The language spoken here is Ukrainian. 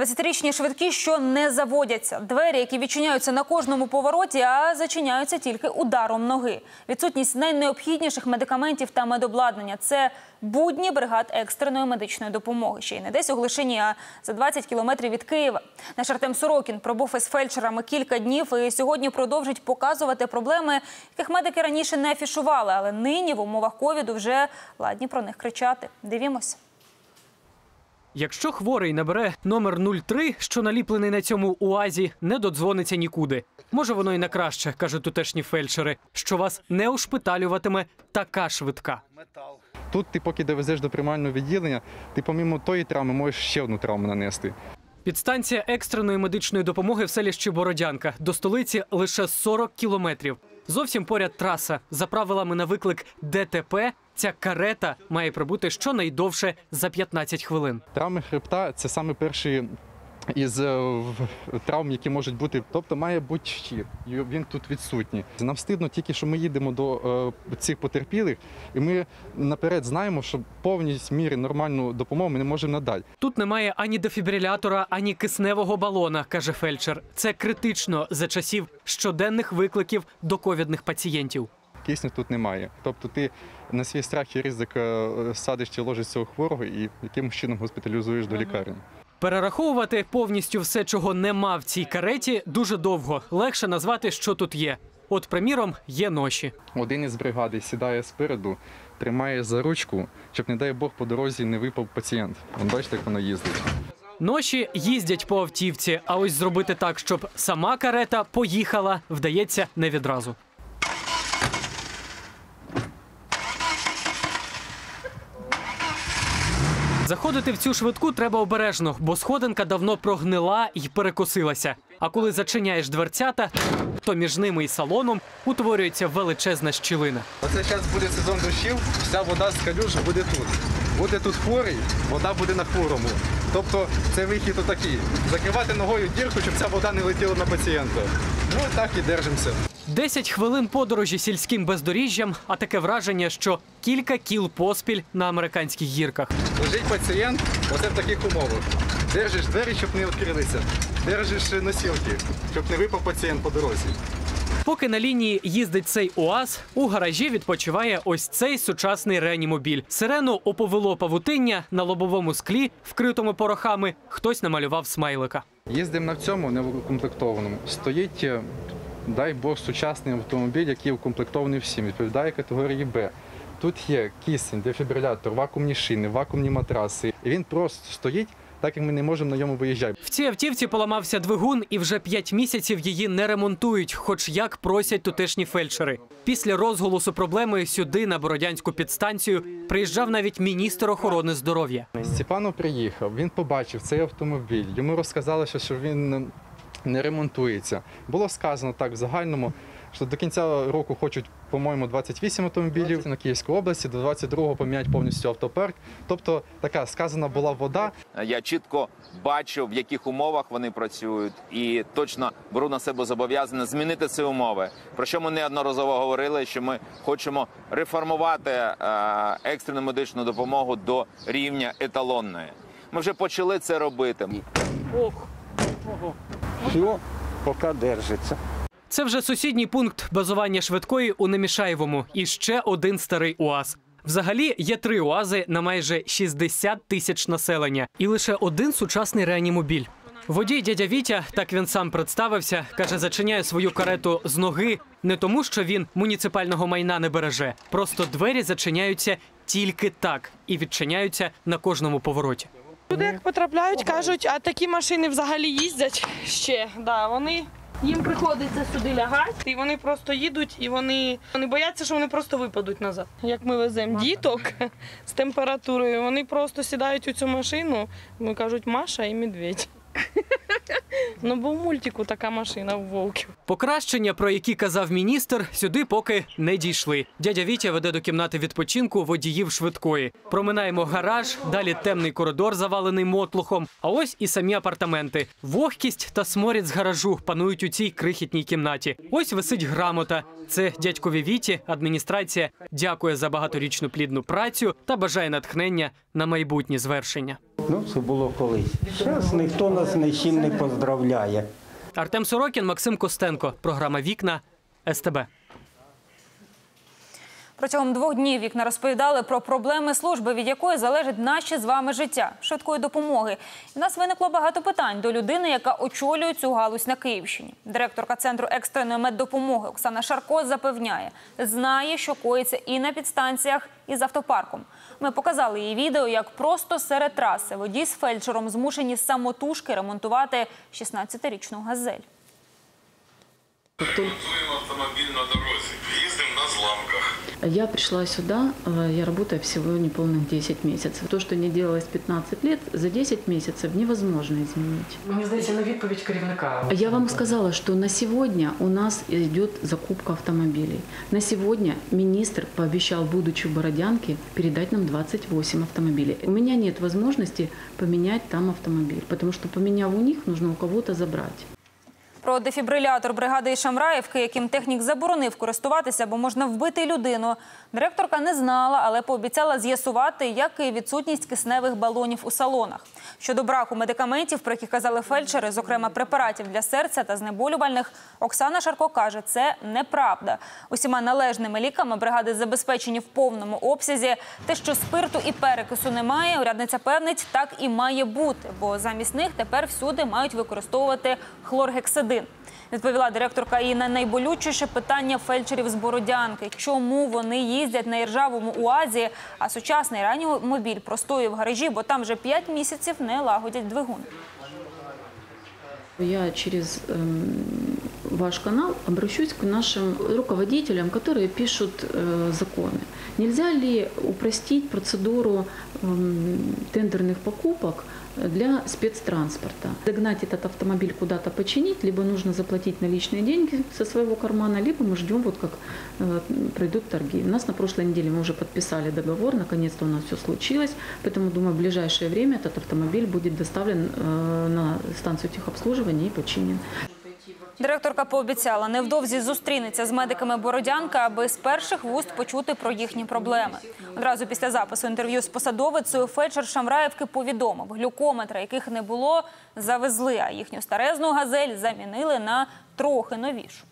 20-річні швидкі, що не заводяться. Двері, які відчиняються на кожному повороті, а зачиняються тільки ударом ноги. Відсутність найнеобхідніших медикаментів та медобладнання – це будні бригад екстреної медичної допомоги. Ще й не десь у Глишині, а за 20 кілометрів від Києва. Наш Артем Сорокін пробув із фельдшерами кілька днів і сьогодні продовжить показувати проблеми, яких медики раніше не афішували, але нині в умовах ковіду вже ладні про них кричати. Дивімось. Якщо хворий набере номер 03, що наліплений на цьому уазі, не додзвониться нікуди. Може, воно і на краще, кажуть тутешні фельдшери, що вас не ушпиталюватиме така швидка. Тут ти поки довезеш до приймального відділення, ти помімо тої травми можеш ще одну травму нанести. Підстанція екстреної медичної допомоги в селищі Бородянка. До столиці лише 40 кілометрів. Зовсім поряд траса. За правилами на виклик ДТП ця карета має прибути щонайдовше за 15 хвилин. Травми хребта це саме перші із е, травм, які можуть бути. Тобто має бути щит. Він тут відсутній. Нам стидно тільки, що ми їдемо до е, цих потерпілих, і ми наперед знаємо, що повністю мірі нормальну допомогу ми не можемо надати. Тут немає ані дефібрилятора, ані кисневого балона, каже фельдшер. Це критично за часів щоденних викликів до ковідних пацієнтів. Кисню тут немає. Тобто ти на свій страх і ризик е, садиш чи ложиш цього хворого і якимось чином госпіталізуєш до лікарні. Перераховувати повністю все, чого нема в цій кареті, дуже довго. Легше назвати, що тут є. От, приміром, є ноші. Один із бригади сідає спереду, тримає за ручку, щоб, не дай Бог, по дорозі не випав пацієнт. Вон бачите, як вона їздить. Ноші їздять по автівці, а ось зробити так, щоб сама карета поїхала, вдається не відразу. Заходити в цю швидку треба обережно, бо сходинка давно прогнила і перекосилася. А коли зачиняєш дверцята, то між ними і салоном утворюється величезна щілина. Оце зараз буде сезон дощів, вся вода з калюж буде тут. Буде тут хворий, вода буде на хворому. Тобто це вихід отакий. Закривати ногою дірку, щоб ця вода не летіла на пацієнта. Ну так і держимося. 10 хвилин подорожі сільським бездоріжжям, а таке враження, що кілька кіл поспіль на американських гірках. Лежить пацієнт, оце в таких умовах. Держиш двері, щоб не відкрилися. Держиш носілки, щоб не випав пацієнт по дорозі. Поки на лінії їздить цей УАЗ, у гаражі відпочиває ось цей сучасний реанімобіль. Сирену оповело павутиння на лобовому склі, вкритому порохами. Хтось намалював смайлика. Їздимо на цьому неукомплектованому. Стоїть, е, дай Бог, сучасний автомобіль, який укомплектований всім, відповідає категорії Б. Тут є кисень, дефібрилятор, вакуумні шини, вакуумні матраси. І він просто стоїть, так як ми не можемо на ньому виїжджати. В цій автівці поламався двигун, і вже 5 місяців її не ремонтують, хоч як просять тутешні фельдшери. Після розголосу проблеми сюди, на Бородянську підстанцію, приїжджав навіть міністр охорони здоров'я. Степанов приїхав, він побачив цей автомобіль. Йому розказали, що- він не ремонтується. Було сказано так в загальному, що до кінця року хочуть, по-моєму, 28 автомобілів на Київській області, до 22-го поміняти повністю автопарк. Тобто така сказана була вода. Я чітко бачу, в яких умовах вони працюють, і точно беру на себе зобов'язання змінити ці умови. Про що ми неодноразово говорили, що ми хочемо реформувати е, екстрену медичну допомогу до рівня еталонної. Ми вже почали це робити. Все, поки держиться. Це вже сусідній пункт базування швидкої у Немішаєвому і ще один старий УАЗ. Взагалі є три УАЗи на майже 60 тисяч населення і лише один сучасний реанімобіль. Водій дядя Вітя, так він сам представився, каже, зачиняє свою карету з ноги не тому, що він муніципального майна не береже. Просто двері зачиняються тільки так і відчиняються на кожному повороті. Люди як потрапляють, кажуть, а такі машини взагалі їздять ще. Да, вони їм приходиться сюди лягати, і вони просто їдуть, і вони, вони бояться, що вони просто випадуть назад. Як ми веземо діток з температурою, вони просто сідають у цю машину, ми кажуть, Маша і медведь. Ну, бо в мультику така машина у вовків. Покращення, про які казав міністр, сюди поки не дійшли. Дядя Вітя веде до кімнати відпочинку водіїв швидкої. Проминаємо гараж, далі темний коридор, завалений мотлухом. А ось і самі апартаменти. Вогкість та сморід з гаражу панують у цій крихітній кімнаті. Ось висить грамота. Це дядькові Віті. Адміністрація дякує за багаторічну плідну працю та бажає натхнення на майбутні звершення. Ну, це було колись. Зараз ніхто нас нічим не поздравляє. Артем Сорокін, Максим Костенко. Програма Вікна СТБ. Протягом двох днів вікна розповідали про проблеми служби, від якої залежить наше з вами життя, швидкої допомоги. І в нас виникло багато питань до людини, яка очолює цю галузь на Київщині. Директорка центру екстреної меддопомоги Оксана Шарко запевняє, знає, що коїться і на підстанціях, і з автопарком. Ми показали їй відео, як просто серед траси водій з фельдшером змушені самотужки ремонтувати 16-річну газель. Працюємо автомобіль на дорозі, їздимо на зламках. Я пришла сюда, э, я работаю всего неполных 10 месяцев. То, что не делалось 15 лет, за 10 месяцев невозможно изменить. Мені здається, на відповідь керівника. Я вам сказала, что на сегодня у нас идет закупка автомобилей. На сегодня министр пообещал, будучи в Бородянке, передать нам 28 автомобилей. У меня нет возможности поменять там автомобиль, потому что поменяв у них, нужно у кого-то забрать. Про дефібрилятор бригади Шамраївки, яким технік заборонив користуватися, бо можна вбити людину. Директорка не знала, але пообіцяла з'ясувати, як і відсутність кисневих балонів у салонах. Щодо браку медикаментів, про які казали фельдшери, зокрема препаратів для серця та знеболювальних, Оксана Шарко каже, це неправда. Усіма належними ліками бригади забезпечені в повному обсязі. Те, що спирту і перекису немає, урядниця певнить, так і має бути, бо замість них тепер всюди мають використовувати хлоргексидин. Відповіла директорка і на найболючіше питання фельдшерів з Бородянки. Чому вони їздять на іржавому УАЗі, а сучасний ранньомобіль простоює в гаражі, бо там вже 5 місяців не лагодять двигун. Я через эм, ваш канал обращусь к нашим руководителям, которые пишут э, законы. Нельзя ли упростить процедуру эм, тендерных покупок для спецтранспорта? Догнать этот автомобиль куда-то починить, либо нужно заплатить наличные деньги со своего кармана, либо мы ждем, вот как э, пройдут торги. У нас на прошлой неделе мы уже подписали договор, наконец-то у нас все случилось, поэтому, думаю, в ближайшее время этот автомобиль будет доставлен э, на станцию техобслуживания и починен. Директорка пообіцяла, невдовзі зустрінеться з медиками Бородянка, аби з перших вуст почути про їхні проблеми. Одразу після запису інтерв'ю з посадовицею фельдшер Шамраєвки повідомив, глюкометри, яких не було, завезли, а їхню старезну газель замінили на трохи новішу.